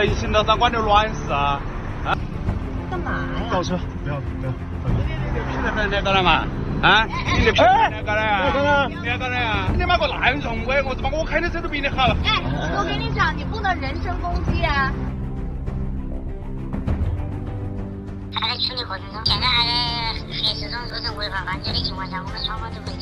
人行道上管点卵事啊！啊！干嘛呀？倒车！不要不要！你你你凭什么来搞的嘛？啊！你凭什么来搞的呀？你搞的呀？你妈个烂怂喂！我他妈我开的车都比你好。哎，我跟你讲，你不能人身攻击啊！他在处理过程中，现在还在核实中构成违法犯罪的情况下，我们双方都会。